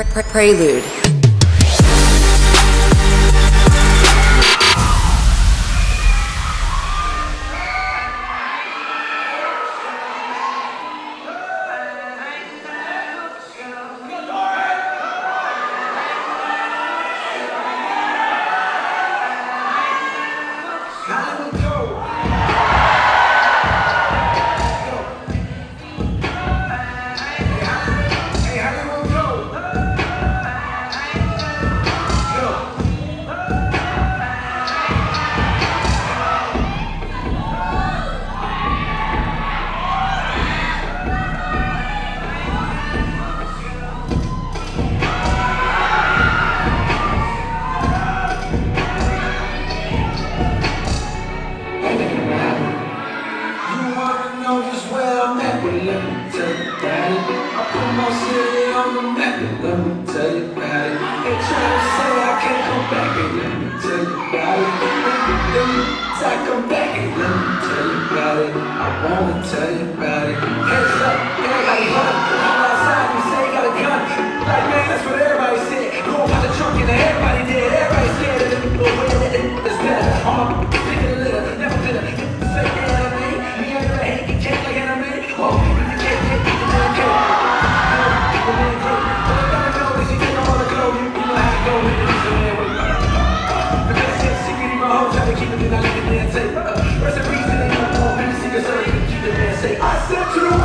Pre- pre- Prelude. Let me tell you it. They try to say I can't come back. Let me tell you it. Let me I come back. Let me tell you it. I wanna tell you it. Hands up, everybody run. Come outside, you say you got a gun. Like man, that's what everybody said. Go about the trunk and everybody dead. Everybody scared of it. Go away, it's better. I'm a say, I said to the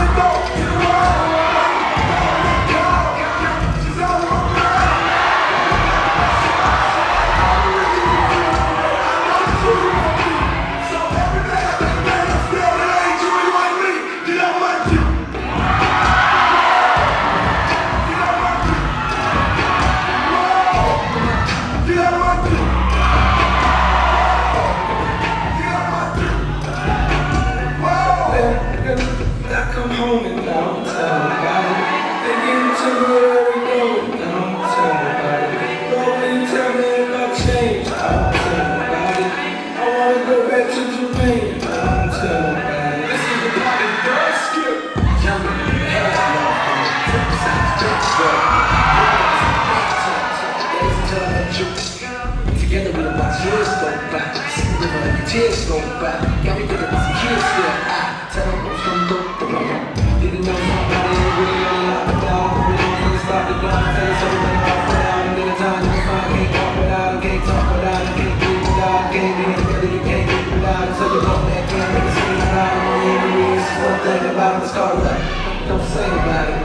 go. See the tears go by. Got me thinking about some kids still. I tell them what's from wrong. Didn't know somebody ain't really gonna lock it down. We don't wanna stop the gun. Tell us everything off without a nigga time. You find can't walk without him, can't talk without him, can't breathe without him, can't be together, you can't be without him. So you know that can't make scene about him. Only in the reason one thing about him. Don't say about it